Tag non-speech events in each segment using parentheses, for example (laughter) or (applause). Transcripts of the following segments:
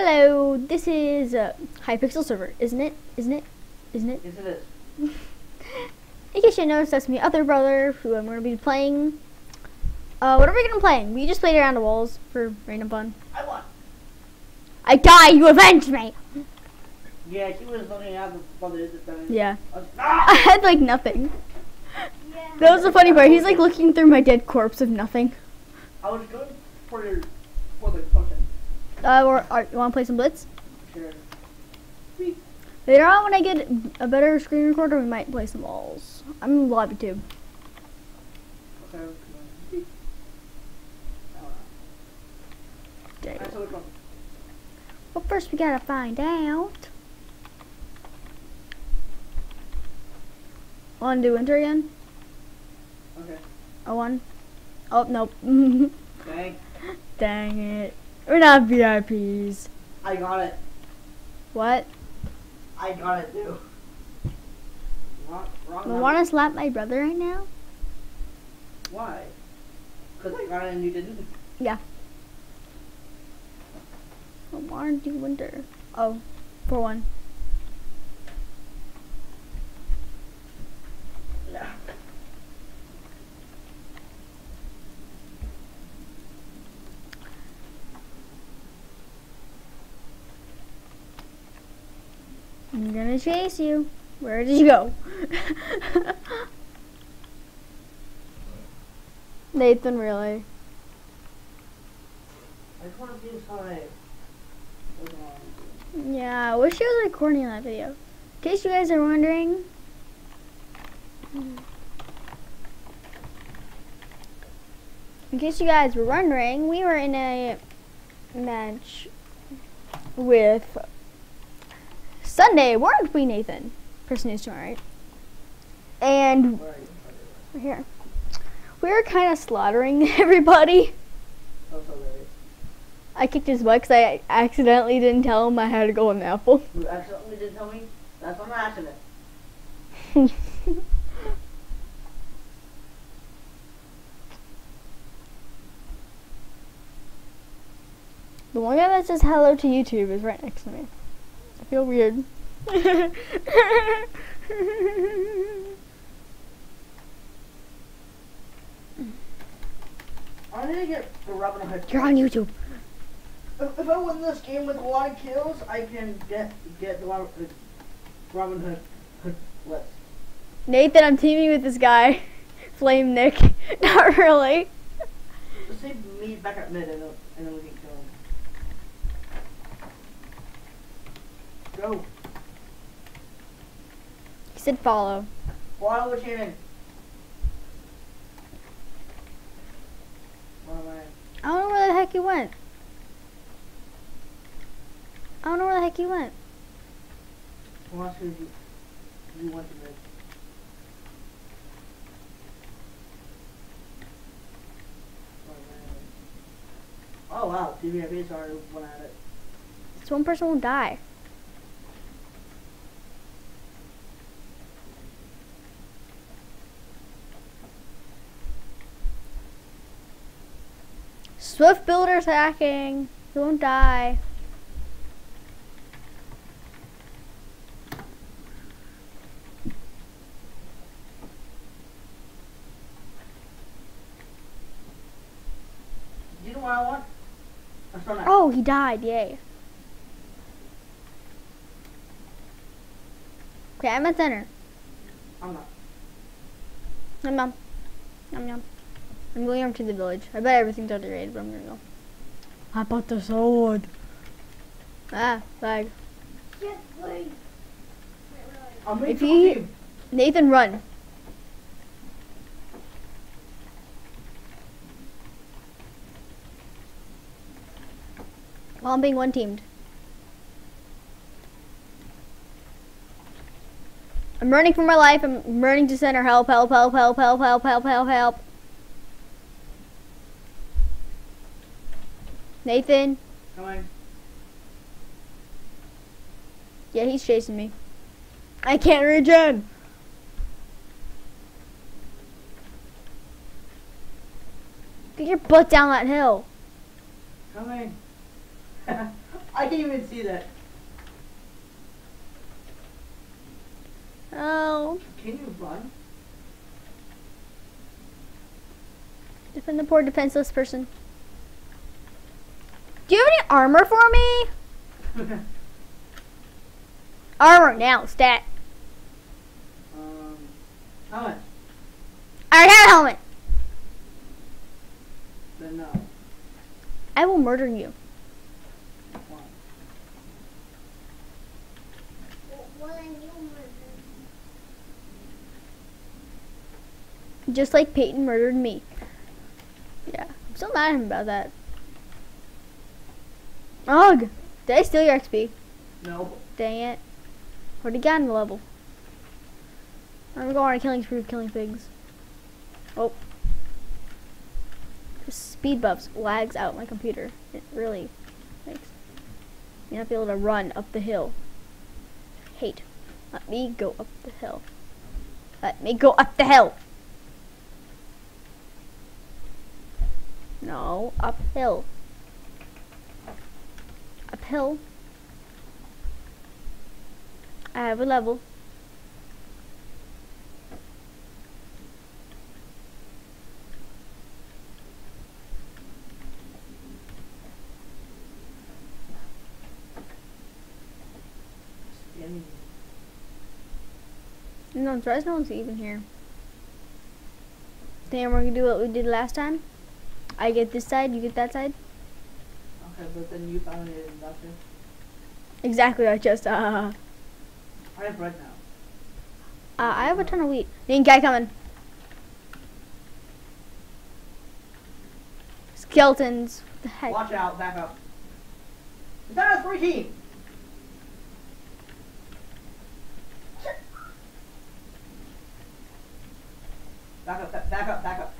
Hello, this is uh, Hypixel server, isn't it? Isn't it? Isn't it? Isn't it? (laughs) In case you noticed, that's my other brother, who I'm going to be playing. Uh, what are we going to play? We just played around the walls for random fun. I won. I die, you avenge me! Yeah, he was looking at the brother at the time. Yeah. I was, (laughs) I ah! had like nothing. That was the funny part. He's like looking through my dead corpse of nothing. I was going for the for the. Uh, or, or you want to play some Blitz? Sure. Later on, when I get a better screen recorder, we might play some balls. I'm in lobby too. Okay. Dang. Alright, so which one? Well, first we gotta find out. Want to do winter again? Okay. Oh, one. Oh, nope. (laughs) Dang. Dang it. We're not VIPs. I got it. What? I got it too. Wrong, wrong You want to slap my brother right now? Why? Because I got it and you didn't. Yeah. I want to do winter. Oh, for one. No. I'm gonna chase you. Where did you go? (laughs) Nathan, really? I just want to see how I. what's wrong. Yeah, I wish I was recording that video. In case you guys are wondering. In case you guys were wondering, we were in a match with Sunday, weren't we, Nathan? Person who's doing right. And we're here. We were kind of slaughtering (laughs) everybody. I kicked his butt because I accidentally didn't tell him I had to go on the apple. You accidentally did tell me? That's on accident. (laughs) The one guy that says hello to YouTube is right next to me. I feel weird. I need to get the Robin Hood. You're on YouTube. If, if I win this game with a lot of kills, I can get get the Robin, the Robin Hood, Hood list. Nathan, I'm teaming with this guy. (laughs) Flame Nick. (laughs) Not really. Let's say meet back at mid and then, and then we can kill him. Go. He said follow. Follow with Shannon. Where am I? I don't know where the heck he went. I don't know where the heck he went. Who else did you, you want to mid? Where am I? Oh wow, TVFA's already went at it. This one person will die. Swift builder's hacking. He won't die. You know what I want? Oh, he died. Yay. Okay, I'm at center. I'm not. Nom. Nom nom. I'm going over to the village. I bet everything's already raided, but I'm gonna go. How about the sword? Ah, lag. I'll make If the you- Nathan, run. While I'm being one teamed. I'm running for my life. I'm running to center. Help, help, help, help, help, help, help, help, help. Nathan. Coming. Yeah, he's chasing me. I can't regen. Get your butt down that hill. Coming. (laughs) I can't even see that. Oh, Can you run? defend the poor defenseless person. Do you have any armor for me? (laughs) Armor now, stat. um, much? I have a helmet. Then no. I will murder you. Just like Peyton murdered me. Yeah, I'm still mad at him about that. Ugh! Did I steal your XP? No. Dang it. Already got in the level. I'm going on a killing spree of killing pigs. Oh. The speed buffs lags out my computer. It really makes me not be able to run up the hill. Hate. Let me go up the hill. Let me go up the hill. No, uphill. Uphill. I have a level. No, one's even here. Then we're gonna do what we did last time. I get this side, you get that side. Okay, but then you found it Exactly, I just, uh, I have bread now. uh I have a ton of wheat. Main guy coming. Skeletons. What the heck? Watch out, back up. Is that a free team? Back up, back up, back up.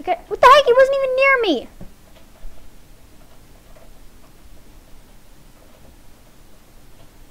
Okay, what the heck? He wasn't even near me.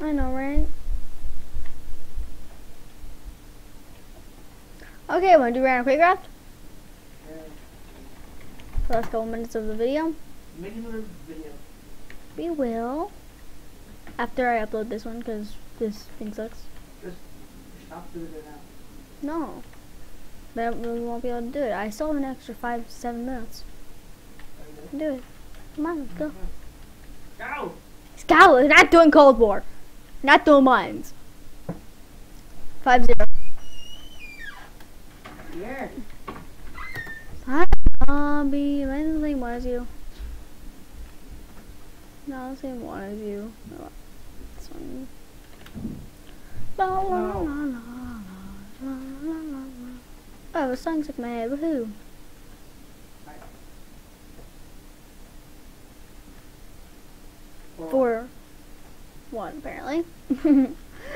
I know, right? Okay, wanna do random Quake Craft? Yeah. For the last couple minutes of the video. Another video. We will. After I upload this one, because this thing sucks. Just stop doing it now. No. But we won't be able to do it. I still have an extra five, seven minutes. Do it. Come on, let's go. Go! Scout, we're not doing Cold War. Not the mines. Five zero. Yeah. Hi, zombie. Am I the same one as you? Not the same one as you. No, this. La, la, la, la, la, la, la, la. Oh, the song's in my head. Woohoo. one apparently.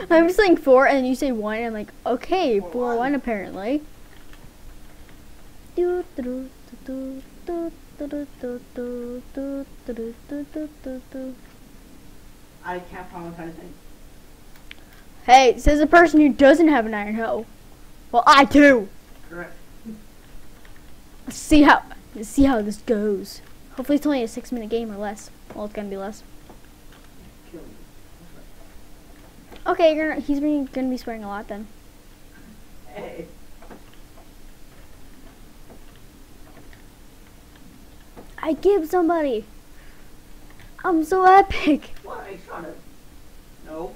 I'm just saying four, and you say one, and I'm like, okay, four, four one. one apparently. I can't promise anything. Hey, says a person who doesn't have an iron hoe. Well, I do. Correct. Let's see how let's see how this goes. Hopefully, it's only a six-minute game or less. Well, it's gonna be less. Okay, you're gonna, he's been, gonna be swearing a lot then. Hey. I give somebody. I'm so epic. What? I shot him. No.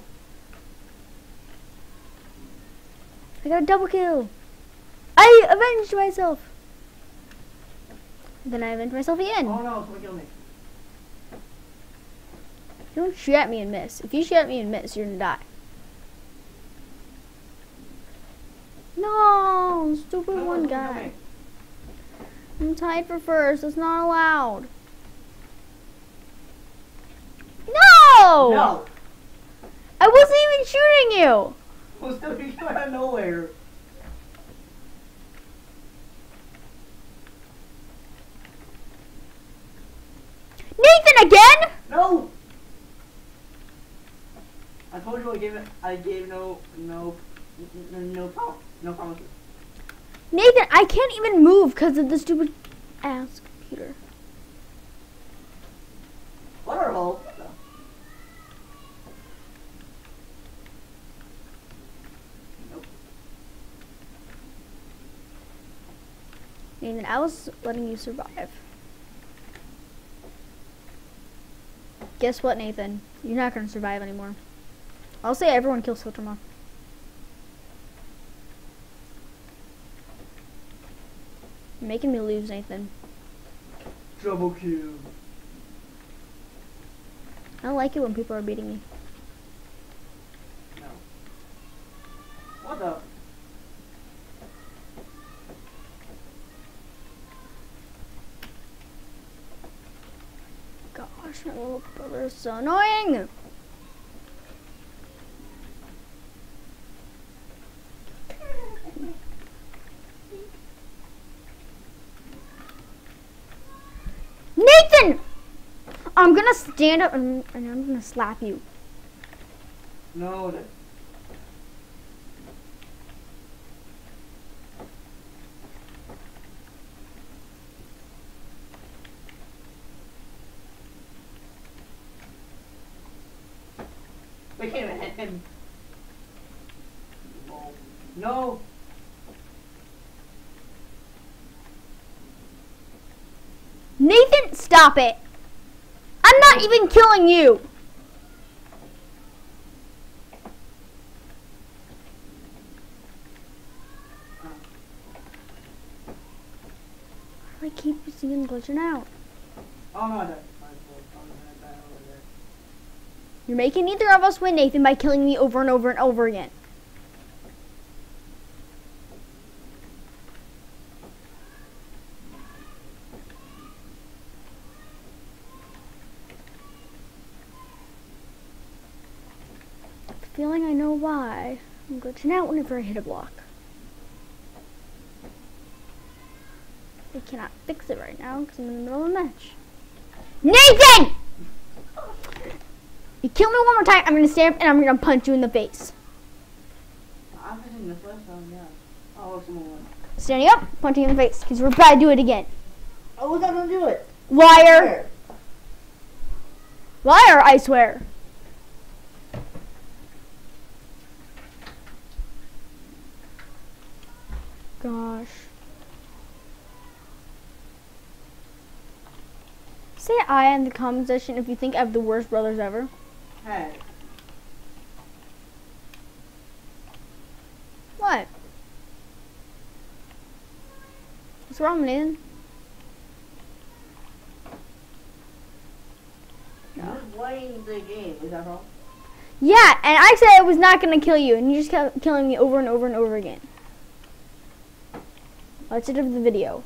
I got a double kill. I avenged myself. Then I avenged myself again. Oh no, someone killed me. You don't shoot at me and miss. If you shoot at me and miss, you're gonna die. No, stupid oh, No, one guy. I'm tied for first. It's not allowed. No. No. I wasn't even shooting you. Who's gonna be coming (laughs) out of nowhere? Nathan again? No. I told you I gave it. I gave no no no prom- no promises. Nathan, I can't even move because of the stupid ass computer. Waterhole. Nope. Nathan, I was letting you survive. Guess what, Nathan? You're not gonna survive anymore. I'll say everyone kills Filterma. Making me lose, Nathan. Double kill. I don't like it when people are beating me. No. What the? Gosh, my little brother is so annoying. Nathan! I'm gonna stand up and, and I'm gonna slap you. No. Wait, can't even hit him. No. No. Nathan, stop it! I'm not even killing you! I keep seeing glitching out. Oh no, I died. I died. No, I died over there. You're making neither of us win, Nathan, by killing me over and over and over again. Feeling I know why. I'm glitching out whenever I hit a block. I cannot fix it right now because I'm in the middle of a match. Nathan! You kill me one more time, I'm gonna stand up and I'm gonna punch you in the face. I'm hitting the first one, yeah. Oh. Standing up, punching you in the face, because we're about to do it again. Oh, we're gonna do it. Liar! Liar, I swear. Gosh. Say I in the comment section if you think I have the worst brothers ever. Hey. What? What's wrong, Nathan? You're playing the game. Is that wrong? Yeah, and I said I was not gonna kill you, and you just kept killing me over and over and over again. Let's end the video.